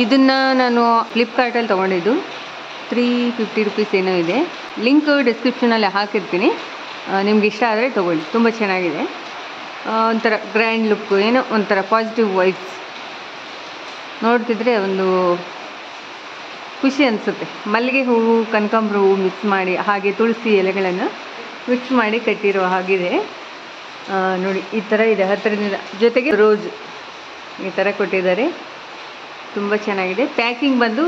ಇದನ್ನು ನಾನು ಫ್ಲಿಪ್ಕಾರ್ಟಲ್ಲಿ ತೊಗೊಂಡಿದ್ದು. ತ್ರೀ ಫಿಫ್ಟಿ ರುಪೀಸ್ ಏನೋ ಇದೆ. ಲಿಂಕ್ ಡಿಸ್ಕ್ರಿಪ್ಷನಲ್ಲಿ ಹಾಕಿರ್ತೀನಿ. ನಿಮ್ಗೆ ಇಷ್ಟ ಆದರೆ ತೊಗೊಳ್ಳಿ. ತುಂಬ ಚೆನ್ನಾಗಿದೆ. ಒಂಥರ ಗ್ರ್ಯಾಂಡ್ ಲುಕ್ಕು ಏನೋ ಒಂಥರ ಪಾಸಿಟಿವ್ ವೈಬ್ಸ್ ನೋಡ್ತಿದ್ರೆ ಒಂದು ಖುಷಿ ಅನಿಸುತ್ತೆ. ಮಲ್ಲಿಗೆ ಹೂವು, ಕನಕಾಂಬ್ರ ಹೂವು ಮಿಕ್ಸ್ ಮಾಡಿ, ಹಾಗೆ ತುಳಸಿ ಎಲೆಗಳನ್ನು ಮಿಕ್ಸ್ ಮಾಡಿ ಕಟ್ಟಿರೋ ಹಾಗಿದೆ. ನೋಡಿ, ಈ ಥರ ಇದೆ. ಹತ್ತಿರದಿಂದ ಜೊತೆಗೆ ರೋಜ್ ಈ ಥರ ಕೊಟ್ಟಿದ್ದಾರೆ. ತುಂಬ ಚೆನ್ನಾಗಿದೆ. ಪ್ಯಾಕಿಂಗ್ ಬಂದು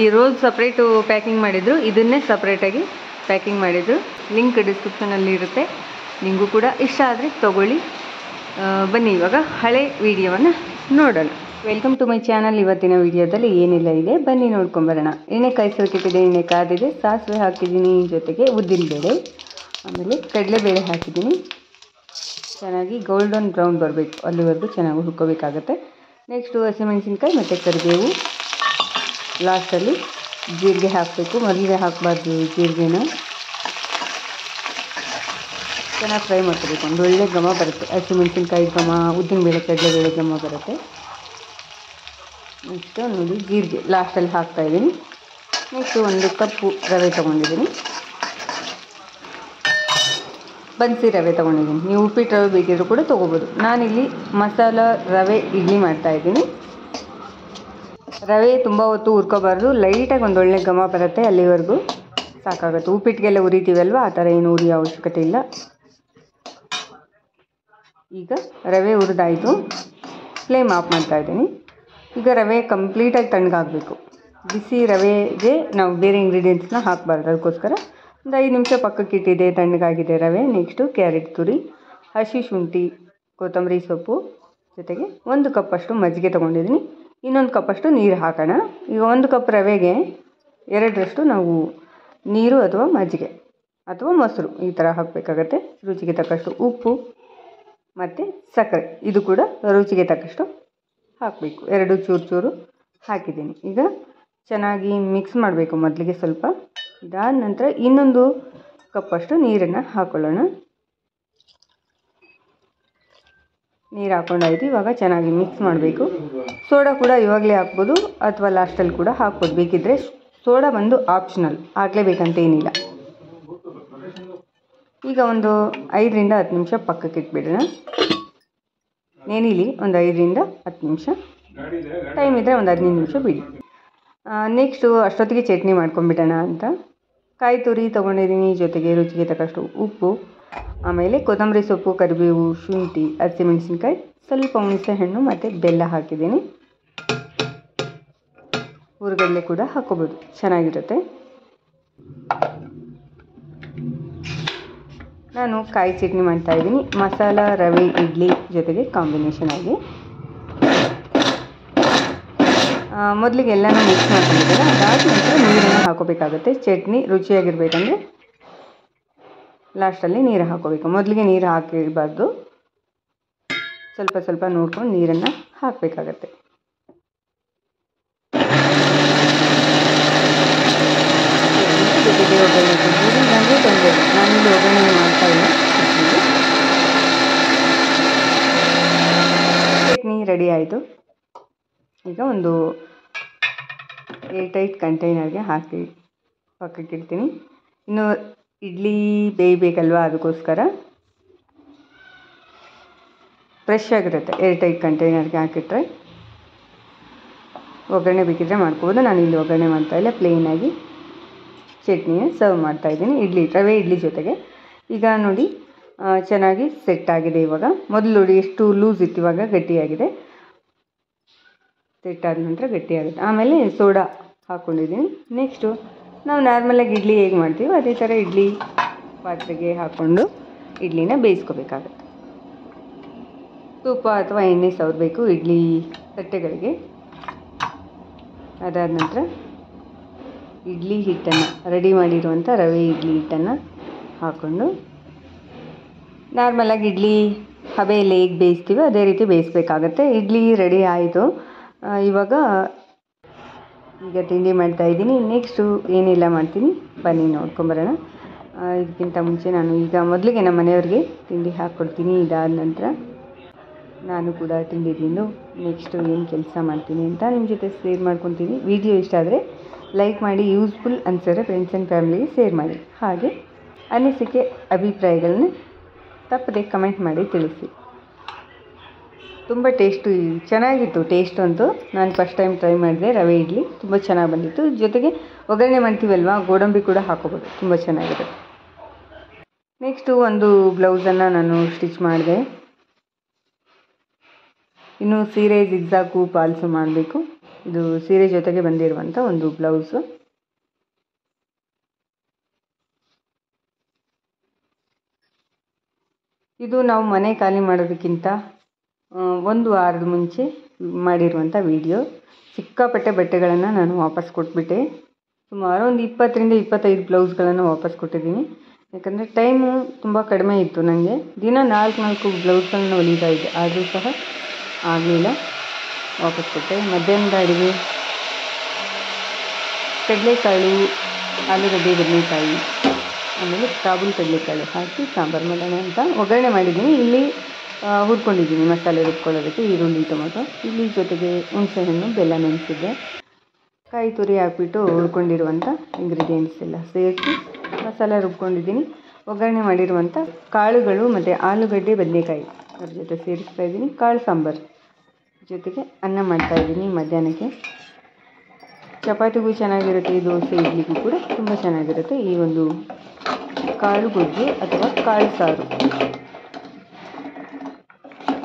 ಈ ರೋಸ್ ಸಪ್ರೇಟು ಪ್ಯಾಕಿಂಗ್ ಮಾಡಿದರು. ಇದನ್ನೇ ಸಪ್ರೇಟಾಗಿ ಪ್ಯಾಕಿಂಗ್ ಮಾಡಿದರು. ಲಿಂಕ್ ಡಿಸ್ಕ್ರಿಪ್ಷನಲ್ಲಿ ಇರುತ್ತೆ. ನಿಮಗೂ ಕೂಡ ಇಷ್ಟ ಆದರೆ ತೊಗೊಳ್ಳಿ. ಬನ್ನಿ ಇವಾಗ ಹಳೆ ವಿಡಿಯೋವನ್ನು ನೋಡೋಣ. ವೆಲ್ಕಮ್ ಟು ಮೈ ಚಾನಲ್ ಇವತ್ತಿನ ವಿಡಿಯೋದಲ್ಲಿ ಏನೆಲ್ಲ ಇದೆ. ಬನ್ನಿ ನೋಡ್ಕೊಂಬರೋಣ. ಎಣ್ಣೆ ಕಾಯಿಸೋಕ್ಕಿಟ್ಟಿದೆ ಎಣ್ಣೆ ಕಾದಿದೆ. ಸಾಸಿವೆ ಹಾಕಿದ್ದೀನಿ ಜೊತೆಗೆ ಉದ್ದಿನಬೇಳೆ ಆಮೇಲೆ ಕಡಲೆಬೇಳೆ ಹಾಕಿದ್ದೀನಿ. ಚೆನ್ನಾಗಿ ಗೋಲ್ಡನ್ ಬ್ರೌನ್ ಬರಬೇಕು. ಅಲ್ಲಿವರೆಗೂ ಚೆನ್ನಾಗಿ ಹುರ್ಕೋಬೇಕಾಗತ್ತೆ. ನೆಕ್ಸ್ಟು ಹಸಿಮೆಣಸಿನ್ಕಾಯಿ ಮತ್ತು ಕರಿಬೇವು. ಲಾಸ್ಟಲ್ಲಿ ಜೀರಿಗೆ ಹಾಕಬೇಕು. ಮೊದಲಿಗೆ ಹಾಕಬಾರ್ದು ಜೀರಿಗೆನ. ಚೆನ್ನಾಗಿ ಫ್ರೈ ಮಾಡ್ಕೋಬೇಕು. ಒಂದು ಒಳ್ಳೆ ಘಮ ಬರುತ್ತೆ. ಹಸಿಮೆಣಸಿನ್ಕಾಯಿ ಘಮ ಉದ್ದಿನಬೇಳೆ ಕಡಲೆಬೇಳೆ ಘಮ ಬರುತ್ತೆ. ನೆಕ್ಸ್ಟು ನೋಡಿ ಜೀರಿಗೆ. ಲಾಸ್ಟಲ್ಲಿ ಹಾಕ್ತಾಯಿದ್ದೀನಿ ನೆಕ್ಸ್ಟು ಒಂದು ಕಪ್ಪು ರವೆ ತೊಗೊಂಡಿದ್ದೀನಿ. ಬನ್ಸಿ ರವೆ ತೊಗೊಂಡಿದ್ದೀನಿ. ನೀವು ಉಪ್ಪಿಟ್ಟು ರವೆ ಬೇಕಿದ್ರೂ ಕೂಡ ತೊಗೋಬೋದು. ನಾನಿಲ್ಲಿ ಮಸಾಲ ರವೆ ಇಡ್ಲಿ ಮಾಡ್ತಾಯಿದ್ದೀನಿ ರವೆ ತುಂಬ ಹೊತ್ತು ಹುರ್ಕೋಬಾರ್ದು. ಲೈಟಾಗಿ ಒಂದು ಒಳ್ಳೆ ಘಮ ಬರುತ್ತೆ ಅಲ್ಲಿವರೆಗೂ. ಸಾಕಾಗುತ್ತೆ. ಉಪ್ಪಿಟ್ಟಿಗೆಲ್ಲ ಉರಿತೀವಲ್ವ? ಆ ಥರ ಏನು ಉರಿಯೋ ಅವಶ್ಯಕತೆ ಇಲ್ಲ. ಈಗ ರವೆ ಹುರಿದಾಯಿತು. ಫ್ಲೇಮ್ ಆಫ್ ಮಾಡ್ತಾ ಇದ್ದೀನಿ. ಈಗ ರವೆ ಕಂಪ್ಲೀಟಾಗಿ ತಣ್ಣಗಾಗಬೇಕು. ಬಿಸಿ ರವೆಗೆ ನಾವು ಬೇರೆ ಇಂಗ್ರೀಡಿಯೆಂಟ್ಸ್ನ ಹಾಕಬಾರ್ದು. ಅದಕ್ಕೋಸ್ಕರ ಒಂದು ಐದು ನಿಮಿಷ ಪಕ್ಕಕ್ಕೆ ಇಟ್ಟಿದೆ ತಣ್ಣಗಾಗಿದೆ ರವೆ. ನೆಕ್ಸ್ಟು ಕ್ಯಾರೆಟ್ ತುರಿ, ಹಸಿ ಶುಂಠಿ, ಕೊತ್ತಂಬರಿ ಸೊಪ್ಪು ಜೊತೆಗೆ ಒಂದು ಕಪ್ಪಷ್ಟು ಮಜ್ಜಿಗೆ ತೊಗೊಂಡಿದ್ದೀನಿ. ಇನ್ನೊಂದು ಕಪ್ಪಷ್ಟು ನೀರು ಹಾಕೋಣ. ಈಗ ಒಂದು ಕಪ್ ರವೆಗೆ ಎರಡರಷ್ಟು ನಾವು ನೀರು ಅಥವಾ ಮಜ್ಜಿಗೆ ಅಥವಾ ಮೊಸರು ಈ ಥರ ಹಾಕಬೇಕಾಗತ್ತೆ. ರುಚಿಗೆ ತಕ್ಕಷ್ಟು ಉಪ್ಪು ಮತ್ತು ಸಕ್ಕರೆ. ಇದು ಕೂಡ ರುಚಿಗೆ ತಕ್ಕಷ್ಟು ಹಾಕಬೇಕು. ಎರಡು ಚೂರು ಚೂರು ಹಾಕಿದ್ದೀನಿ. ಈಗ ಚೆನ್ನಾಗಿ ಮಿಕ್ಸ್ ಮಾಡಬೇಕು ಮೊದಲಿಗೆ ಸ್ವಲ್ಪ. ಇದಾದ ನಂತರ ಇನ್ನೊಂದು ಕಪ್ಪಷ್ಟು ನೀರನ್ನು ಹಾಕ್ಕೊಳ್ಳೋಣ ನೀರು ಹಾಕ್ಕೊಂಡಾಯ್ತು ಇವಾಗ ಚೆನ್ನಾಗಿ ಮಿಕ್ಸ್ ಮಾಡಬೇಕು. ಸೋಡಾ ಕೂಡ ಇವಾಗಲೇ ಹಾಕ್ಬೋದು, ಅಥವಾ ಲಾಸ್ಟಲ್ಲಿ ಕೂಡ ಹಾಕ್ಬೋದು. ಬೇಕಿದ್ದರೆ ಸೋಡಾ ಬಂದು ಆಪ್ಷನಲ್ ಹಾಕ್ಲೇಬೇಕಂತೇನಿಲ್ಲ ಈಗ ಒಂದು ಐದರಿಂದ ಹತ್ತು ನಿಮಿಷ ಪಕ್ಕಕ್ಕೆ ಇಟ್ಬಿಡೋಣ. ನೇನಿಲಿ ಒಂದು ಐದರಿಂದ ಹತ್ತು ನಿಮಿಷ. ಟೈಮ್ ಇದ್ದರೆ ಒಂದು ಹದಿನೈದು ನಿಮಿಷ ಬಿಡಿ. ನೆಕ್ಸ್ಟು ಅಷ್ಟೊತ್ತಿಗೆ ಚಟ್ನಿ ಮಾಡ್ಕೊಂಡ್ಬಿಡೋಣ ಅಂತ. ಕಾಯಿ ತುರಿ ತೊಗೊಂಡಿದ್ದೀನಿ, ಜೊತೆಗೆ ರುಚಿಗೆ ತಕ್ಕಷ್ಟು ಉಪ್ಪು, ಆಮೇಲೆ ಕೊತ್ತಂಬರಿ ಸೊಪ್ಪು, ಕರಿಬೇವು, ಶುಂಠಿ ಹಸಿಮೆಣಸಿನ್ಕಾಯಿ ಸ್ವಲ್ಪ ಹುಣಸೆ ಹಣ್ಣು ಮತ್ತು ಬೆಲ್ಲ ಹಾಕಿದ್ದೀನಿ. ಹುರುಗಡ್ಲೆ ಕೂಡ ಹಾಕ್ಕೋಬೋದು, ಚೆನ್ನಾಗಿರುತ್ತೆ. ನಾನು ಕಾಯಿ ಚಟ್ನಿ ಮಾಡ್ತಾಯಿದ್ದೀನಿ ಮಸಾಲ, ರವೆ, ಇಡ್ಲಿ ಜೊತೆಗೆ ಕಾಂಬಿನೇಷನ್ ಆಗಿ ಆ, ಮೊದಲಿಗೆ ಎಲ್ಲನೂ ಮಿಕ್ಸ್ ಮಾಡ್ಕೊಂಡಿದ್ದೀರ. ಅದಾದ ನಂತರ ನೀರನ್ನು ಹಾಕೋಬೇಕಾಗುತ್ತೆ. ಚಟ್ನಿ ರುಚಿಯಾಗಿರ್ಬೇಕಂದ್ರೆ ಲಾಸ್ಟಲ್ಲಿ ನೀರು ಹಾಕೋಬೇಕು. ಮೊದಲಿಗೆ ನೀರು ಹಾಕಿರಬಾರ್ದು. ಸ್ವಲ್ಪ ಸ್ವಲ್ಪ ನೋಡ್ಕೊಂಡು ನೀರನ್ನು ಹಾಕಬೇಕಾಗತ್ತೆ. ಚಟ್ನಿ ರೆಡಿ ಆಯಿತು. ಈಗ ಒಂದು ಏರ್ ಟೈಟ್ ಕಂಟೈನರ್ಗೆ ಹಾಕಿ ಪಕ್ಕಕ್ಕಿಡ್ತೀನಿ ಇನ್ನು ಇಡ್ಲಿ ಬೇಯಬೇಕಲ್ವಾ ಅದಕ್ಕೋಸ್ಕರ? ಫ್ರೆಶ್ ಆಗಿರುತ್ತೆ ಏರ್ ಟೈಟ್ ಕಂಟೈನರ್ಗೆ ಹಾಕಿಟ್ರೆ. ಒಗ್ಗರಣೆ ಬೇಕಿದ್ರೆ ಮಾಡ್ಕೋಬೋದು. ನಾನು ಇಲ್ಲಿ ಒಗ್ಗರಣೆ ಮಾಡ್ತಾಯಿಲ್ಲ ಪ್ಲೇನಾಗಿ ಚಟ್ನಿನ ಸರ್ವ್ ಮಾಡ್ತಾ ಇದ್ದೀನಿ. ಇಡ್ಲಿ, ರವೆ ಇಡ್ಲಿ ಜೊತೆಗೆ. ಈಗ ನೋಡಿ ಚೆನ್ನಾಗಿ ಸೆಟ್ ಆಗಿದೆ ಇವಾಗ. ಮೊದಲು ನೋಡಿ ಎಷ್ಟು ಲೂಸ್ ಇತ್ತು ಇವಾಗ, ಗಟ್ಟಿಯಾಗಿದೆ. ಸೆಟ್ ಆದ ನಂತರ ಗಟ್ಟಿಯಾಗುತ್ತೆ. ಆಮೇಲೆ ಸೋಡಾ ಹಾಕ್ಕೊಂಡಿದ್ದೀನಿ ನೆಕ್ಸ್ಟು ನಾವು ನಾರ್ಮಲಾಗಿ ಇಡ್ಲಿ ಹೇಗೆ ಮಾಡ್ತೀವೋ ಅದೇ ಥರ ಇಡ್ಲಿ ಪಾತ್ರೆಗೆ ಹಾಕ್ಕೊಂಡು ಇಡ್ಲಿನ ಬೇಯಿಸ್ಕೋಬೇಕಾಗುತ್ತೆ. ತುಪ್ಪ ಅಥವಾ ಎಣ್ಣೆ ಸವರಬೇಕು ಇಡ್ಲಿ ತಟ್ಟೆಗಳಿಗೆ. ಅದಾದ ನಂತರ ಇಡ್ಲಿ ಹಿಟ್ಟನ್ನು ರೆಡಿ ಮಾಡಿರುವಂಥ ರವೆ ಇಡ್ಲಿ ಹಿಟ್ಟನ್ನು ಹಾಕ್ಕೊಂಡು ನಾರ್ಮಲಾಗಿ ಇಡ್ಲಿ ಹಬೆಯಲ್ಲಿ ಹೇಗೆ ಬೇಯಿಸ್ತೀವೋ ಅದೇ ರೀತಿ ಬೇಯಿಸ್ಬೇಕಾಗತ್ತೆ. ಇಡ್ಲಿ ರೆಡಿ ಆಯಿತು. ಇವಾಗ ಈಗ ತಿಂಡಿ ಮಾಡ್ತಾ ಇದ್ದೀನಿ. ನೆಕ್ಸ್ಟು ಏನೆಲ್ಲ ಮಾಡ್ತೀನಿ? ಬನ್ನಿ ನೋಡ್ಕೊಂಬರೋಣ. ಇದಕ್ಕಿಂತ ಮುಂಚೆ ನಾನು ಈಗ ಮೊದಲಿಗೆ ನಮ್ಮ ಮನೆಯವ್ರಿಗೆ ತಿಂಡಿ ಹಾಕ್ಕೊಡ್ತೀನಿ. ಇದಾದ ನಂತರ ನಾನು ಕೂಡ ತಿಂಡಿ ತಿಂದು ನೆಕ್ಸ್ಟು ಏನು ಕೆಲಸ ಮಾಡ್ತೀನಿ ಅಂತ ನಿಮ್ಮ ಜೊತೆ ಶೇರ್ ಮಾಡ್ಕೊತೀನಿ. ವಿಡಿಯೋ ಇಷ್ಟ ಆದರೆ ಲೈಕ್ ಮಾಡಿ ಯೂಸ್ಫುಲ್ ಅನ್ಸಿದ್ರೆ ಫ್ರೆಂಡ್ಸ್ ಆ್ಯಂಡ್ ಫ್ಯಾಮಿಲಿಗೆ ಶೇರ್ ಮಾಡಿ. ಹಾಗೆ ಅನಿಸಿಕೆ, ಅಭಿಪ್ರಾಯಗಳನ್ನ ತಪ್ಪದೆ ಕಮೆಂಟ್ ಮಾಡಿ ತಿಳಿಸಿ. ತುಂಬ ಟೇಸ್ಟು ಚೆನ್ನಾಗಿತ್ತು ಟೇಸ್ಟ್ ಅಂತೂ. ನಾನು ಫಸ್ಟ್ ಟೈಮ್ ಟ್ರೈ ಮಾಡಿದೆ, ರವೆ ಇಡ್ಲಿ. ತುಂಬ ಚೆನ್ನಾಗಿ ಬಂದಿತ್ತು. ಜೊತೆಗೆ ಒಗ್ಗರಣೆ ಮಾಡ್ತೀವಲ್ವ, ಗೋಡಂಬಿ ಕೂಡ ಹಾಕೋಬೋದು. ತುಂಬ ಚೆನ್ನಾಗಿರುತ್ತೆ. ನೆಕ್ಸ್ಟು ಒಂದು ಬ್ಲೌಸನ್ನು ನಾನು ಸ್ಟಿಚ್ ಮಾಡಿದೆ. ಇನ್ನು ಸೀರೆ ಜಿಗ್ಸಾಕು ಪಾಲ್ಸು ಮಾಡಬೇಕು. ಇದು ಸೀರೆ ಜೊತೆಗೆ ಬಂದಿರುವಂಥ ಒಂದು ಬ್ಲೌಸು ಇದು ನಾವು ಮನೆ ಖಾಲಿ ಮಾಡೋದಕ್ಕಿಂತ ಒಂದು ವಾರದ ಮುಂಚೆ ಮಾಡಿರುವಂಥ ವೀಡಿಯೋ ಸಿಕ್ಕಾಪಟ್ಟೆ ಬಟ್ಟೆಗಳನ್ನು ನಾನು ವಾಪಸ್ ಕೊಟ್ಬಿಟ್ಟೆ. ಸುಮಾರು ಒಂದು ಇಪ್ಪತ್ತರಿಂದ ಇಪ್ಪತ್ತೈದು ಬ್ಲೌಸ್ಗಳನ್ನು ವಾಪಸ್ ಕೊಟ್ಟಿದ್ದೀನಿ. ಯಾಕಂದರೆ ಟೈಮು ತುಂಬ ಕಡಿಮೆ ಇತ್ತು ನನಗೆ ದಿನ ನಾಲ್ಕು ನಾಲ್ಕು ಬ್ಲೌಸ್ಗಳನ್ನ ಹೊಲಿತಾ ಇದ್ದೆ. ಆದರೂ ಸಹ ಆಗಲಿಲ್ಲ. ವಾಪಸ್ ಕೊಟ್ಟೆ. ಮಧ್ಯಾಹ್ನದ ಅಡುಗೆ, ಕಡಲೆಕಾಳು, ಆಲೂಗಡ್ಡೆ ಬದನೆಕಾಯಿ ಆಮೇಲೆ ಕಾಬೂಲ್ ಕಡಲೆಕಾಳು ಹಾಕಿ ಸಾಂಬಾರು ಮಾಡೋಣ ಅಂತ ಒಗ್ಗರಣೆ ಮಾಡಿದ್ದೀನಿ. ಇಲ್ಲಿ ಹುರ್ಕೊಂಡಿದ್ದೀನಿ ಮಸಾಲೆ ರುಬ್ಕೊಳ್ಳೋದಕ್ಕೆ ಈರುಳ್ಳಿ, ಟೊಮೊಟೊ. ಇಲ್ಲಿ ಜೊತೆಗೆ ಹುಣಸೆಹಣ್ಣು, ಬೆಲ್ಲ ನೆನೆಸಿದ್ದೆ. ಕಾಯಿ ತುರಿ ಹಾಕ್ಬಿಟ್ಟು ಹುರ್ಕೊಂಡಿರುವಂಥ ಇಂಗ್ರೀಡಿಯೆಂಟ್ಸ್ ಎಲ್ಲ ಸೇರಿಸಿ ಮಸಾಲೆ ರುಬ್ಕೊಂಡಿದ್ದೀನಿ. ಒಗ್ಗರಣೆ ಮಾಡಿರುವಂಥ ಕಾಳುಗಳು ಮತ್ತು ಆಲೂಗಡ್ಡೆ, ಬದನೆಕಾಯಿ ಅದ್ರ ಜೊತೆ ಸೇರಿಸ್ತಾ ಇದ್ದೀನಿ. ಕಾಳು ಸಾಂಬಾರು ಜೊತೆಗೆ ಅನ್ನ ಮಾಡ್ತಾಯಿದ್ದೀನಿ ಮಧ್ಯಾಹ್ನಕ್ಕೆ. ಚಪಾತಿಗೂ ಚೆನ್ನಾಗಿರುತ್ತೆ ಈ ದೋಸೆ ಇಡ್ಲಿಗೂ ಕೂಡ ತುಂಬ ಚೆನ್ನಾಗಿರುತ್ತೆ ಈ ಒಂದು ಕಾಳು ಗೊಜ್ಜು ಅಥವಾ ಕಾಳು ಸಾರು.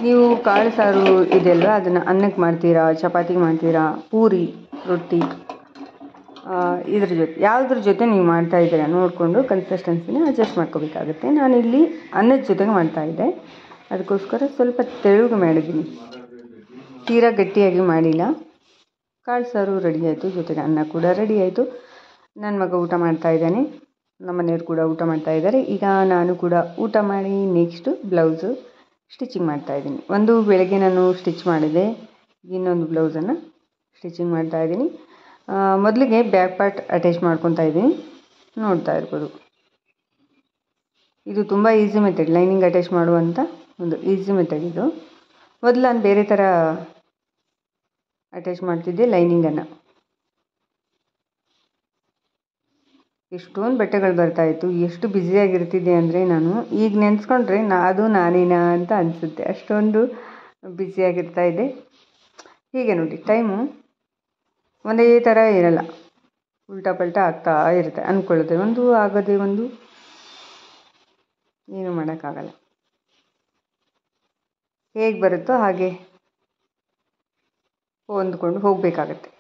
ನೀವು ಕಾಳು ಸಾರು ಇದೆಯಲ್ವ? ಅದನ್ನು ಅನ್ನಕ್ಕೆ ಮಾಡ್ತೀರಾ, ಚಪಾತಿಗೆ ಮಾಡ್ತೀರಾ, ಪೂರಿ, ರೊಟ್ಟಿ? ಇದ್ರ ಜೊತೆ, ಯಾವುದ್ರ ಜೊತೆ ನೀವು ಮಾಡ್ತಾ ಇದ್ದೀರಾ ನೋಡಿಕೊಂಡು ಕನ್ಸಿಸ್ಟೆನ್ಸಿನ ಅಡ್ಜಸ್ಟ್ ಮಾಡ್ಕೋಬೇಕಾಗುತ್ತೆ. ನಾನಿಲ್ಲಿ ಅನ್ನದ ಜೊತೆಗೆ ಮಾಡ್ತಾಯಿದ್ದೆ ಅದಕ್ಕೋಸ್ಕರ ಸ್ವಲ್ಪ ತೆಳುಗೆ ಮಾಡಿದ್ದೀನಿ. ತೀರಾ ಗಟ್ಟಿಯಾಗಿ ಮಾಡಿಲ್ಲ. ಕಾಳು ಸಾರು ರೆಡಿ ಆಯಿತು, ಜೊತೆಗೆ ಅನ್ನ ಕೂಡ ರೆಡಿ ಆಯಿತು. ನನ್ನ ಮಗ ಊಟ ಮಾಡ್ತಾ ಇದ್ದಾನೆ. ನಮ್ಮ ಮನೆಯವ್ರು ಕೂಡ ಊಟ ಮಾಡ್ತಾ ಇದ್ದಾರೆ. ಈಗ ನಾನು ಕೂಡ ಊಟ ಮಾಡಿ ನೆಕ್ಸ್ಟು ಬ್ಲೌಸು ಸ್ಟಿಚಿಂಗ್ ಮಾಡ್ತಾ ಇದ್ದೀನಿ. ಒಂದು ಬೆಳಗ್ಗೆ ನಾನು ಸ್ಟಿಚ್ ಮಾಡಿದೆ. ಇನ್ನೊಂದು ಬ್ಲೌಸನ್ನು ಸ್ಟಿಚಿಂಗ್ ಮಾಡ್ತಾ ಆ, ಮೊದಲಿಗೆ ಬ್ಯಾಕ್ ಪಾರ್ಟ್ ಅಟ್ಯಾಚ್ ಮಾಡ್ಕೊತಾ ಇದ್ದೀನಿ. ನೋಡ್ತಾ ಇರ್ಬೋದು. ಇದು ತುಂಬ ಈಸಿ ಮೆಥಡ್ ಲೈನಿಂಗ್ ಅಟ್ಯಾಚ್ ಮಾಡುವಂಥ ಒಂದು ಈಸಿ ಮೆಥಡ್ ಇದು. ಮೊದಲು ನಾನು ಬೇರೆ ಥರ ಅಟ್ಯಾಚ್ ಮಾಡ್ತಿದ್ದೆ ಲೈನಿಂಗನ್ನು ಎಷ್ಟೊಂದು ಬಟ್ಟೆಗಳು ಬರ್ತಾಯಿತ್ತು ಎಷ್ಟು ಬ್ಯುಸಿಯಾಗಿರ್ತಿದ್ದೆ ಅಂದರೆ ನಾನು ಈಗ ನೆನೆಸ್ಕೊಂಡ್ರೆ ನಾ, ಅದು ನಾನೇನಾ ಅಂತ ಅನಿಸುತ್ತೆ. ಅಷ್ಟೊಂದು ಬ್ಯುಸಿಯಾಗಿರ್ತಾ ಇದೆ. ಹೀಗೆ ನೋಡಿ ಟೈಮು ಒಂದೇ ಥರ ಇರಲ್ಲ. ಉಲ್ಟಾ ಪಲ್ಟಾ ಆಗ್ತಾ ಇರುತ್ತೆ ಅಂದ್ಕೊಳ್ಳುತ್ತೆ ಒಂದು ಆಗೋದೇ ಒಂದು ಏನು ಮಾಡೋಕ್ಕಾಗಲ್ಲ. ಹೇಗೆ ಬರುತ್ತೋ ಹಾಗೆ ಹೊಂದ್ಕೊಂಡು ಹೋಗಬೇಕಾಗತ್ತೆ.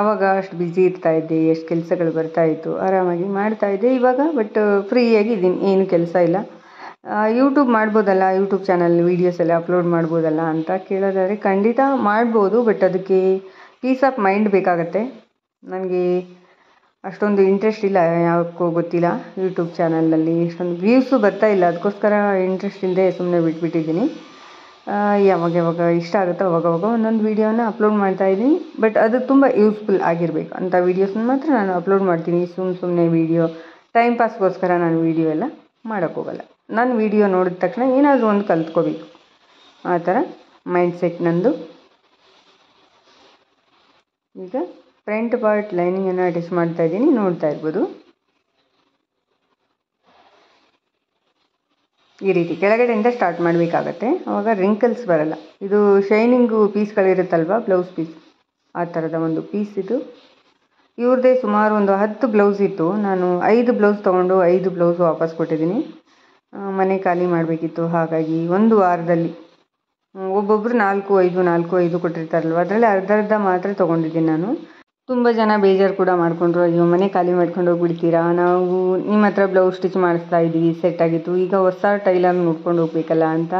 ಆವಾಗ ಅಷ್ಟು ಬ್ಯುಸಿ ಇರ್ತಾ ಇದ್ದೆ, ಎಷ್ಟು ಕೆಲಸಗಳು ಬರ್ತಾ ಇತ್ತು, ಆರಾಮಾಗಿ ಮಾಡ್ತಾ ಇದ್ದೆ ಇವಾಗ ಬಟ್ ಫ್ರೀ ಆಗಿದ್ದೀನಿ ಏನು ಕೆಲಸ ಇಲ್ಲ. ಯೂಟ್ಯೂಬ್ ಮಾಡ್ಬೋದಲ್ಲ ಯೂಟ್ಯೂಬ್ ಚಾನಲ್ ವೀಡಿಯೋಸ್ ಎಲ್ಲ ಅಪ್ಲೋಡ್ ಮಾಡ್ಬೋದಲ್ಲ ಅಂತ ಕೇಳೋದಾದರೆ ಖಂಡಿತ ಮಾಡ್ಬೋದು ಬಟ್ ಅದಕ್ಕೆ ಪೀಸ್ ಆಫ್ ಮೈಂಡ್ ಬೇಕಾಗತ್ತೆ. ನನಗೆ ಅಷ್ಟೊಂದು ಇಂಟ್ರೆಸ್ಟ್ ಇಲ್ಲ, ಯಾಕೋ ಗೊತ್ತಿಲ್ಲ ಯೂಟ್ಯೂಬ್ ಚಾನಲಲ್ಲಿ ಅಷ್ಟೊಂದು ವ್ಯೂಸು ಬರ್ತಾ ಇಲ್ಲ, ಅದಕ್ಕೋಸ್ಕರ ಇಂಟ್ರೆಸ್ಟ್ ಇಲ್ಲದೆ ಸುಮ್ಮನೆ ಬಿಟ್ಬಿಟ್ಟಿದ್ದೀನಿ. ಯಾವಾಗ ಯಾವಾಗ ಇಷ್ಟ ಆಗುತ್ತೋ ಅವಾಗ ಅವಾಗ ಒಂದೊಂದು ವೀಡಿಯೋನ ಅಪ್ಲೋಡ್ ಮಾಡ್ತಾ ಇದ್ದೀನಿ. ಬಟ್ ಅದು ತುಂಬ ಯೂಸ್ಫುಲ್ ಆಗಿರಬೇಕು. ಅಂಥ ವೀಡಿಯೋಸ್ನ ಮಾತ್ರ ನಾನು ಅಪ್ಲೋಡ್ ಮಾಡ್ತೀನಿ. ಸುಮ್ಮ ಸುಮ್ಮನೆ ವೀಡಿಯೋ ಟೈಮ್ ಪಾಸ್ಗೋಸ್ಕರ ನಾನು ವೀಡಿಯೋ ಎಲ್ಲ ಮಾಡೋಕ್ಕೋಗಲ್ಲ ನಾನು ವೀಡಿಯೋ ನೋಡಿದ ತಕ್ಷಣ ಏನಾದರೂ ಒಂದು ಕಲ್ತ್ಕೋಬೇಕು. ಆ ಥರ ಮೈಂಡ್ ಸೆಟ್ ನಂದು. ಈಗ ಫ್ರಂಟ್ ಪಾರ್ಟ್ ಲೈನಿಂಗನ್ನು ಅಟ್ಯಾಚ್ ಮಾಡ್ತಾ ಇದ್ದೀನಿ. ನೋಡ್ತಾ ಇರ್ಬೋದು. ಈ ರೀತಿ ಕೆಳಗಡೆಯಿಂದ ಸ್ಟಾರ್ಟ್ ಮಾಡಬೇಕಾಗತ್ತೆ. ಆವಾಗ ರಿಂಕಲ್ಸ್ ಬರಲ್ಲ. ಇದು ಶೈನಿಂಗು ಪೀಸ್ಗಳಿರುತ್ತಲ್ವ ಬ್ಲೌಸ್ ಪೀಸ್ ಆ ಥರದ ಒಂದು ಪೀಸ್ ಇದು. ಇವ್ರದ್ದೇ ಸುಮಾರು ಒಂದು ಹತ್ತು ಬ್ಲೌಸ್ ಇತ್ತು. ನಾನು ಐದು ಬ್ಲೌಸ್ ತೊಗೊಂಡು ಐದು ಬ್ಲೌಸ್ ವಾಪಸ್ ಕೊಟ್ಟಿದ್ದೀನಿ. ಮನೆ ಖಾಲಿ ಮಾಡಬೇಕಿತ್ತು. ಹಾಗಾಗಿ ಒಂದು ವಾರದಲ್ಲಿ. ಒಬ್ಬೊಬ್ಬರು ನಾಲ್ಕು, ಐದು ನಾಲ್ಕು, ಐದು ಕೊಟ್ಟಿರ್ತಾರಲ್ವ? ಅದರಲ್ಲಿ ಅರ್ಧ ಅರ್ಧ ಮಾತ್ರ ತೊಗೊಂಡಿದ್ದೀನಿ ನಾನು. ತುಂಬ ಜನ ಬೇಜಾರು ಕೂಡ ಮಾಡಿಕೊಂಡ್ರು. ಅಯ್ಯೋ, ಮನೆ ಖಾಲಿ ಮಾಡ್ಕೊಂಡು ಹೋಗ್ಬಿಡ್ತೀರಾ? ನಾವು ನಿಮ್ಮ ಹತ್ರ ಬ್ಲೌಸ್ ಸ್ಟಿಚ್ ಮಾಡಿಸ್ತಾ ಇದ್ದೀವಿ ಸೆಟ್ ಆಗಿತ್ತು. ಈಗ ಹೊಸ ಟೈಲರ್ ನೋಡ್ಕೊಂಡು ಹೋಗ್ಬೇಕಲ್ಲ ಅಂತ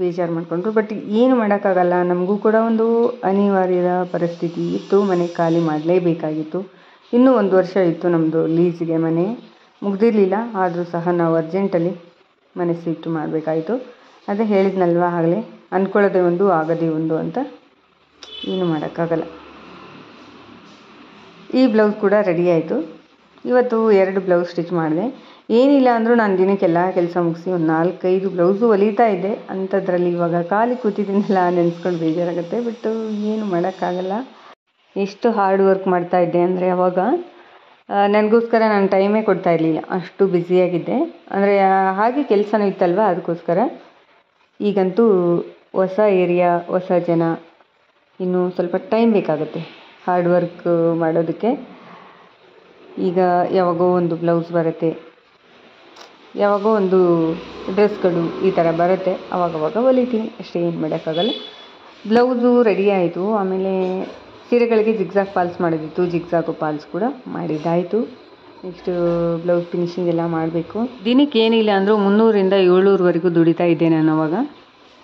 ಬೇಜಾರು ಮಾಡಿಕೊಂಡ್ರು. ಬಟ್ ಏನು ಮಾಡೋಕ್ಕಾಗಲ್ಲ. ನಮಗೂ ಕೂಡ ಒಂದು ಅನಿವಾರ್ಯದ ಪರಿಸ್ಥಿತಿ ಇತ್ತು. ಮನೆ ಖಾಲಿ ಮಾಡಲೇಬೇಕಾಗಿತ್ತು. ಇನ್ನೂ ಒಂದು ವರ್ಷ ಇತ್ತು ನಮ್ಮದು ಲೀಸ್ಗೆ ಮನೆ. ಮುಗ್ದಿರಲಿಲ್ಲ. ಆದರೂ ಸಹ ನಾವು ಅರ್ಜೆಂಟಲ್ಲಿ ಮನೆ ಸಿಟ್ಟು ಮಾಡಬೇಕಾಯಿತು. ಅದೇ ಹೇಳಿದ್ನಲ್ವ ಆಗಲೇ ಅಂದ್ಕೊಳ್ಳೋದೇ ಒಂದು, ಆಗೋದೇ ಒಂದು ಅಂತ ಏನು ಮಾಡೋಕ್ಕಾಗಲ್ಲ. ಈ ಬ್ಲೌಸ್ ಕೂಡ ರೆಡಿ ಆಯಿತು. ಇವತ್ತು ಎರಡು ಬ್ಲೌಸ್ ಸ್ಟಿಚ್ ಮಾಡಿದೆ. ಏನಿಲ್ಲ ಅಂದರೂ ನಾನು ದಿನಕ್ಕೆಲ್ಲ ಕೆಲಸ ಮುಗಿಸಿ ಒಂದು ನಾಲ್ಕೈದು ಬ್ಲೌಸು ಹೊಲಿತಾ ಇದ್ದೆ. ಅಂಥದ್ರಲ್ಲಿ ಇವಾಗ ಖಾಲಿ ಕೂತಿದ್ದೀನಲ್ಲ ನೆನೆಸ್ಕೊಂಡು ಬೇಜಾರಾಗುತ್ತೆ. ಬಟ್ ಏನು ಮಾಡೋಕ್ಕಾಗಲ್ಲ. ಎಷ್ಟು ಹಾರ್ಡ್ ವರ್ಕ್ ಮಾಡ್ತಾ ಇದ್ದೆ ಅಂದರೆ ಅವಾಗ ನನಗೋಸ್ಕರ ನಾನು ಟೈಮೇ ಕೊಡ್ತಾ ಇರಲಿಲ್ಲ. ಅಷ್ಟು ಬ್ಯುಸಿಯಾಗಿದ್ದೆ ಅಂದರೆ ಹಾಗೆ ಕೆಲಸನೂ ಇತ್ತಲ್ವ ಅದಕ್ಕೋಸ್ಕರ ಈಗಂತೂ ಹೊಸ ಏರಿಯಾ ಹೊಸ ಜನ. ಇನ್ನು ಸ್ವಲ್ಪ ಟೈಮ್ ಬೇಕಾಗುತ್ತೆ. ಹಾರ್ಡ್ ವರ್ಕ್ ಮಾಡೋದಕ್ಕೆ ಈಗ ಯಾವಾಗೋ ಒಂದು ಬ್ಲೌಸ್ ಬರುತ್ತೆ. ಯಾವಾಗೋ ಒಂದು ಡ್ರೆಸ್ಗಳು ಈ ಥರ ಬರುತ್ತೆ. ಅವಾಗವಾಗ ಹೊಲಿತೀನಿ. ಅಷ್ಟೇ ಏನು ಮಾಡೋಕ್ಕಾಗಲ್ಲ. ಬ್ಲೌಸು ರೆಡಿ ಆಯಿತು. ಆಮೇಲೆ ಸೀರೆಗಳಿಗೆ ಜಿಗ್ಜಾಗ್ ಪಾಲ್ಸ್ ಮಾಡೋದಿತ್ತು. ಜಿಗ್ಜಾಗು ಪಾಲ್ಸ್ ಕೂಡ ಮಾಡಿದ್ದಾಯಿತು. ನೆಕ್ಸ್ಟು ಬ್ಲೌಸ್ ಫಿನಿಶಿಂಗ್ ಎಲ್ಲ ಮಾಡಬೇಕು. ದಿನಕ್ಕೆ ಏನಿಲ್ಲ ಅಂದರೂ ಮುನ್ನೂರಿಂದ ಏಳ್ನೂರವರೆಗೂ ದುಡಿತಾ ಇದ್ದೆ ನಾನು ಅವಾಗ.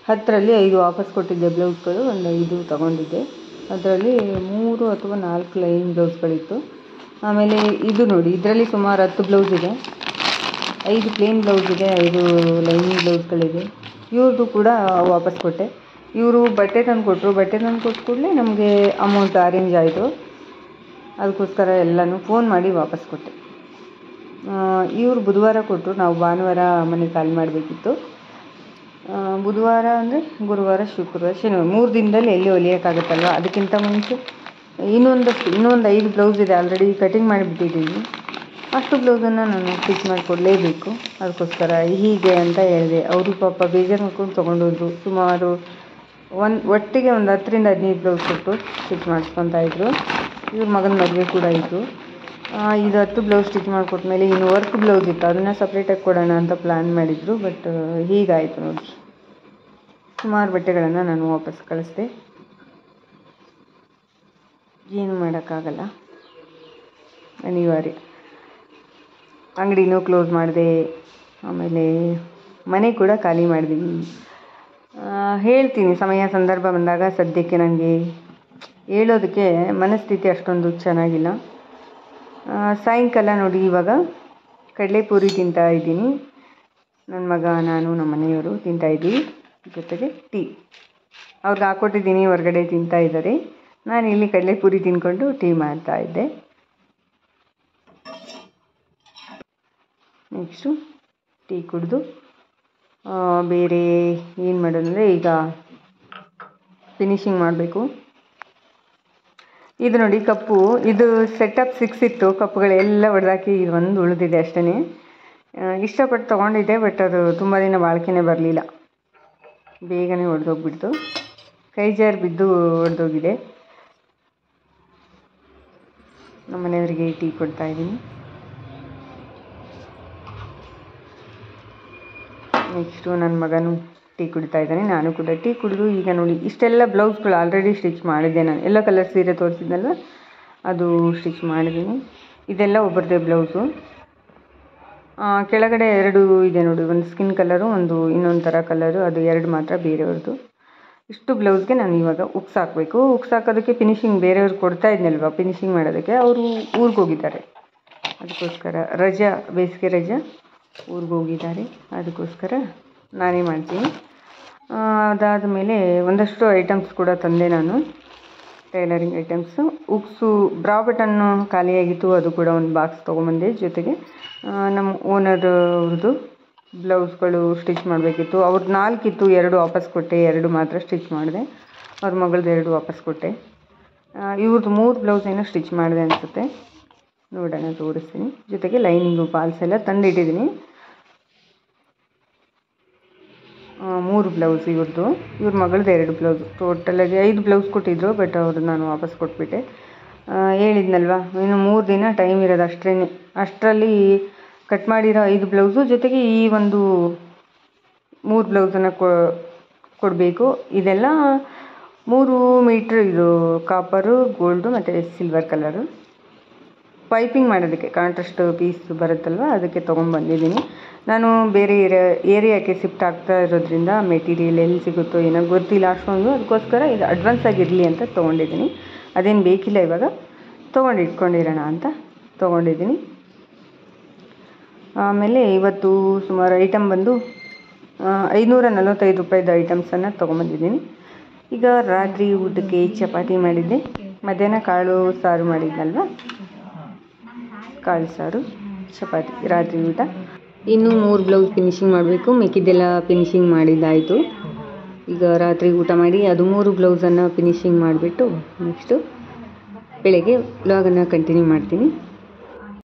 ಹತ್ತರಲ್ಲಿ ಐದು ವಾಪಸ್ ಕೊಟ್ಟಿದ್ದೆ ಬ್ಲೌಸ್ಗಳು ಒಂದು ಐದು ತೊಗೊಂಡಿದ್ದೆ. ಅದರಲ್ಲಿ ಮೂರು ಅಥವಾ ನಾಲ್ಕು ಲೈನ್ ಬ್ಲೌಸ್ಗಳಿತ್ತು. ಆಮೇಲೆ ಇದು ನೋಡಿ, ಇದರಲ್ಲಿ ಸುಮಾರು ಹತ್ತು ಬ್ಲೌಸ್ ಇದೆ. ಐದು ಪ್ಲೇನ್ ಬ್ಲೌಸ್ ಇದೆ, ಐದು ಲೈನಿಂಗ್ ಬ್ಲೌಸ್ಗಳಿದೆ ಇವ್ರದ್ದು ಕೂಡ ವಾಪಸ್ ಕೊಟ್ಟೆ. ಇವರು ಬಟ್ಟೆ ತಂದು ಕೊಟ್ಟರು ಬಟ್ಟೆ ತಂದು ಕೊಟ್ಟ ಕೂಡಲೇ ನಮಗೆ ಅಮೌಂಟ್ ಅರೇಂಜ್ ಆಯಿತು. ಅದಕ್ಕೋಸ್ಕರ ಎಲ್ಲನೂ ಫೋನ್ ಮಾಡಿ ವಾಪಸ್ ಕೊಟ್ಟೆ. ಇವರು ಬುಧವಾರ ಕೊಟ್ಟರು ನಾವು ಭಾನುವಾರ ಮನೆ ಕಾಲ್ ಮಾಡಬೇಕಿತ್ತು. ಬುಧವಾರ ಅಂದರೆ ಗುರುವಾರ, ಶುಕ್ರವಾರ, ಶನಿವಾರ, ಮೂರು ದಿನದಲ್ಲಿ ಎಲ್ಲಿ ಹೊಲಿಯೋಕ್ಕಾಗುತ್ತಲ್ವ ಅದಕ್ಕಿಂತ ಮುಂಚೆ ಇನ್ನೊಂದಷ್ಟು, ಇನ್ನೊಂದು ಐದು ಬ್ಲೌಸ್ ಇದೆ ಆಲ್ರೆಡಿ ಕಟಿಂಗ್ ಮಾಡಿಬಿಟ್ಟಿದ್ದೀನಿ ಅಷ್ಟು ಬ್ಲೌಸನ್ನು ನಾನು ಸ್ಟಿಚ್ ಮಾಡಿಕೊಡಲೇಬೇಕು. ಅದಕ್ಕೋಸ್ಕರ ಹೀಗೆ ಅಂತ ಹೇಳಿದೆ. ಅವರು ಪಾಪ ಬೇಜಾರು ಮಾಡ್ಕೊಂಡು ತೊಗೊಂಡೋದ್ರು. ಸುಮಾರು ಒಂದು, ಒಟ್ಟಿಗೆ ಒಂದು ಹತ್ತರಿಂದ ಹದಿನೈದು ಬ್ಲೌಸ್ ಕೊಟ್ಟು ಸ್ಟಿಚ್ ಮಾಡಿಸ್ಕೊತಾ ಇದ್ರು. ಇವ್ರ ಮಗನ ಮದುವೆ ಕೂಡ ಇತ್ತು ಇದು ಹತ್ತು ಬ್ಲೌಸ್ ಸ್ಟಿಚ್ ಮಾಡಿಕೊಟ್ಮೇಲೆ ಇನ್ನು ವರ್ಕ್ ಬ್ಲೌಸ್ ಇತ್ತು. ಅದನ್ನು ಸಪ್ರೇಟಾಗಿ ಕೊಡೋಣ ಅಂತ ಪ್ಲ್ಯಾನ್ ಮಾಡಿದರು ಬಟ್ ಹೀಗಾಯಿತು ನೋಡಿ ಸುಮಾರು ಬಟ್ಟೆಗಳನ್ನು ನಾನು ವಾಪಸ್ ಕಳಿಸ್ದೆ. ಏನು ಮಾಡೋಕ್ಕಾಗಲ್ಲ. ಅನಿವಾರ್ಯ. ಅಂಗಡಿನೂ ಕ್ಲೋಸ್ ಮಾಡಿದೆ. ಆಮೇಲೆ ಮನೆ ಕೂಡ ಖಾಲಿ ಮಾಡಿದ್ದೀನಿ ಹೇಳ್ತೀನಿ, ಸಮಯ ಸಂದರ್ಭ ಬಂದಾಗ ಸದ್ಯಕ್ಕೆ ನನಗೆ ಹೇಳೋದಕ್ಕೆ ಮನಸ್ಥಿತಿ ಅಷ್ಟೊಂದು ಚೆನ್ನಾಗಿಲ್ಲ. ಸಾಯಂಕಾಲ ನೋಡಿ, ಇವಾಗ ಕಡಲೆಪೂರಿ ತಿಂತಾ ಇದ್ದೀನಿ. ನನ್ನ ಮಗ, ನಾನು, ನಮ್ಮ ಮನೆಯವರು ತಿಂತಾ ಇದ್ದೀವಿ. ಜೊತೆಗೆ ಟೀ. ಅವ್ರಿಗೆ ಹಾಕ್ಕೊಟ್ಟಿದ್ದೀನಿ ಹೊರಗಡೆ ತಿಂತಾ ಇದ್ದಾರೆ. ನಾನು ಇಲ್ಲಿ ಕಡಲೆಪೂರಿ ತಿನ್ಕೊಂಡು ಟೀ ಮಾಡ್ತಾ ಇದ್ದೆ. ನೆಕ್ಸ್ಟು ಟೀ ಕುಡಿದು ಬೇರೆ ಏನು ಮಾಡೋದಂದರೆ ಈಗ ಫಿನಿಶಿಂಗ್ ಮಾಡಬೇಕು. ಇದು ನೋಡಿ ಕಪ್ಪು. ಇದು ಸೆಟಪ್ ಸಿಕ್ಸ್ ಇತ್ತು. ಕಪ್ಪುಗಳೆಲ್ಲ ಹೊಡೆದಾಕಿ ಇದು ಒಂದು ಉಳಿದಿದೆ ಅಷ್ಟೇ ಇಷ್ಟಪಟ್ಟು ತೊಗೊಂಡಿದ್ದೆ ಬಟ್ ಅದು ತುಂಬ ದಿನ ಬಾಳಿಕೆನೇ ಬರಲಿಲ್ಲ. ಬೇಗನೆ ಒಡೆದೋಗ್ಬಿಡ್ತು ಕೈ ಜಾರು ಬಿದ್ದು ಒಡೆದೋಗಿದೆ ನಮ್ಮ ಮನೆಯವರಿಗೆ ಟೀ ಕೊಡ್ತಾ ಇದ್ದೀನಿ. ನೆಕ್ಸ್ಟು ನನ್ನ ಮಗನು. ಟೀ ಕುಡಿತಾ ಇದ್ದಾನೆ, ನಾನು ಕೂಡ ಟೀ ಕುಡಿದು, ಈಗ ನೋಡಿ, ಇಷ್ಟೆಲ್ಲ ಬ್ಲೌಸ್ಗಳು ಆಲ್ರೆಡಿ ಸ್ಟಿಚ್ ಮಾಡಿದ್ದೆ ನಾನು. ಎಲ್ಲ ಕಲರ್ ಸೀರೆ ತೋರಿಸಿದ್ನಲ್ವ ಅದು ಸ್ಟಿಚ್ ಮಾಡಿದ್ದೀನಿ. ಇದೆಲ್ಲ ಒಬ್ಬರದೇ ಬ್ಲೌಸು. ಕೆಳಗಡೆ ಎರಡು ಇದೆ ನೋಡಿ, ಒಂದು ಸ್ಕಿನ್ ಕಲರು ಒಂದು ಇನ್ನೊಂದು ಥರ ಕಲರು ಅದು ಎರಡು ಮಾತ್ರ ಬೇರೆಯವ್ರದ್ದು. ಇಷ್ಟು ಬ್ಲೌಸ್ಗೆ ನಾನು ಇವಾಗ ಉಕ್ಸ್ ಹಾಕಬೇಕು. ಉಕ್ಸ್ ಹಾಕೋದಕ್ಕೆ ಫಿನಿಶಿಂಗ್ ಬೇರೆಯವ್ರು ಕೊಡ್ತಾ ಇದ್ನಲ್ವ ಫಿನಿಶಿಂಗ್ ಮಾಡೋದಕ್ಕೆ, ಅವರು ಊರಿಗೆ ಹೋಗಿದ್ದಾರೆ. ಅದಕ್ಕೋಸ್ಕರ ರಜಾ, ಬೇಸಿಗೆ ರಜಾ, ಊರಿಗೆ ಹೋಗಿದ್ದಾರೆ. ಅದಕ್ಕೋಸ್ಕರ ನಾನೇ ಮಾಡ್ತೀನಿ. ಅದಾದ ಮೇಲೆ ಒಂದಷ್ಟು ಐಟಮ್ಸ್ ಕೂಡ ತಂದೆ ನಾನು. Tailoring items hooks bra button ಖಾಲಿಯಾಗಿತ್ತು. ಅದು ಕೂಡ ಒಂದು ಬಾಕ್ಸ್ ತೊಗೊಂಬಂದೆ ಜೊತೆಗೆ. ನಮ್ಮ ಓನರ್ ಅವ್ರದ್ದು ಬ್ಲೌಸ್ಗಳು ಸ್ಟಿಚ್ ಮಾಡಬೇಕಿತ್ತು. ಅವ್ರದ್ದು ನಾಲ್ಕಿತ್ತು, ಎರಡು ವಾಪಸ್ ಕೊಟ್ಟೆ, ಎರಡು ಮಾತ್ರ ಸ್ಟಿಚ್ ಮಾಡಿದೆ. ಅವ್ರ ಮಗಳದ್ದು ಎರಡು ವಾಪಸ್ ಕೊಟ್ಟೆ. ಇವ್ರದ್ದು ಮೂರು ಬ್ಲೌಸ್ ಏನು ಸ್ಟಿಚ್ ಮಾಡಿದೆ ಅನಿಸುತ್ತೆ. ನೋಡೋಣ, ತೋರಿಸ್ತೀನಿ. ಜೊತೆಗೆ ಲೈನಿಂಗು ಪಾಲ್ಸ್ ಎಲ್ಲ ತಂದಿಟ್ಟಿದ್ದೀನಿ. ಮೂರು ಬ್ಲೌಸ್ ಇವ್ರದ್ದು ಇವ್ರ ಮಗಳದ್ದು ಎರಡು ಬ್ಲೌಸ್. ಟೋಟಲಾಗಿ ಐದು ಬ್ಲೌಸ್ ಕೊಟ್ಟಿದ್ರು ಬಟ್ ಅವ್ರು ನಾನು ವಾಪಸ್ ಕೊಟ್ಬಿಟ್ಟೆ. ಹೇಳಿದ್ನಲ್ವ, ಇನ್ನು ಮೂರು ದಿನ ಟೈಮ್ ಇರೋದು ಅಷ್ಟೇ ಅಷ್ಟರಲ್ಲಿ ಕಟ್ ಮಾಡಿರೋ ಐದು ಬ್ಲೌಸು ಜೊತೆಗೆ ಈ ಒಂದು ಮೂರು ಬ್ಲೌಸನ್ನು ಕೊಡಬೇಕು. ಇದೆಲ್ಲ ಮೂರು ಮೀಟ್ರ್ ಇದು ಕಾಪರು ಗೋಲ್ಡು ಮತ್ತು ಸಿಲ್ವರ್ ಕಲರು ಪೈಪಿಂಗ್ ಮಾಡೋದಕ್ಕೆ ಕಾಂಟ್ರಾಸ್ಟ್ ಪೀಸ್ ಬರುತ್ತಲ್ವ, ಅದಕ್ಕೆ ತೊಗೊಂಬಂದಿದ್ದೀನಿ ನಾನು ಬೇರೆ ಏರಿಯಾ, ಏರಿಯಾಕ್ಕೆ ಶಿಫ್ಟ್ ಆಗ್ತಾ ಇರೋದ್ರಿಂದ ಮೆಟೀರಿಯಲ್ ಎಲ್ಲಿ ಸಿಗುತ್ತೋ ಏನೋ ಗೊತ್ತಿಲ್ಲ, ಅಷ್ಟೊಂದು. ಅದಕ್ಕೋಸ್ಕರ ಇದು ಅಡ್ವಾನ್ಸ್ ಆಗಿರಲಿ ಅಂತ ತೊಗೊಂಡಿದ್ದೀನಿ. ಅದೇನು ಬೇಕಿಲ್ಲ ಇವಾಗ. ತೊಗೊಂಡು ಇಟ್ಕೊಂಡಿರೋಣ ಅಂತ ತೊಗೊಂಡಿದ್ದೀನಿ. ಆಮೇಲೆ ಇವತ್ತು ಸುಮಾರು ಐಟಮ್ ಬಂದು ಐನೂರ ನಲವತ್ತೈದು ರೂಪಾಯಿದು ಐಟಮ್ಸನ್ನು ತೊಗೊಂಬಂದಿದ್ದೀನಿ ಈಗ ರಾತ್ರಿ ಊಟಕ್ಕೆ ಚಪಾತಿ ಮಾಡಿದ್ದೆ. ಮಧ್ಯಾಹ್ನ ಕಾಳು ಸಾರು ಮಾಡಿದ್ನಲ್ವ? ಕಾಳು ಸಾರು, ಚಪಾತಿ, ರಾತ್ರಿ ಊಟ. ಇನ್ನೂ ಮೂರು ಬ್ಲೌಸ್ ಫಿನಿಶಿಂಗ್ ಮಾಡಬೇಕು. ಮಿಕ್ಕಿದ್ದೆಲ್ಲ ಫಿನಿಶಿಂಗ್ ಮಾಡಿದ್ದಾಯಿತು. ಈಗ ರಾತ್ರಿ ಊಟ ಮಾಡಿ ಅದು ಮೂರು ಬ್ಲೌಸನ್ನು ಫಿನಿಶಿಂಗ್ ಮಾಡಿಬಿಟ್ಟು ನೆಕ್ಸ್ಟು ಬೆಳಗ್ಗೆ ವ್ಲಾಗನ್ನು ಕಂಟಿನ್ಯೂ ಮಾಡ್ತೀನಿ.